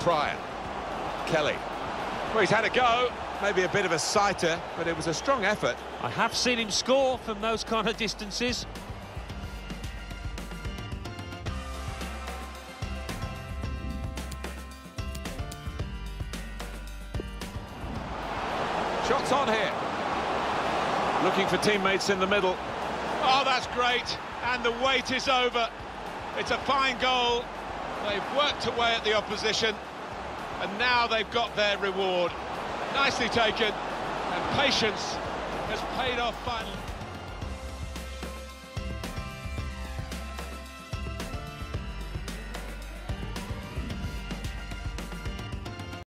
prior. Kelly. Well, he's had a go. Maybe a bit of a sighter, but it was a strong effort. I have seen him score from those kind of distances. Shots on here. Looking for teammates in the middle. Oh, that's great. And the wait is over. It's a fine goal. They've worked away at the opposition. And now they've got their reward. Nicely taken. And patience has paid off finally.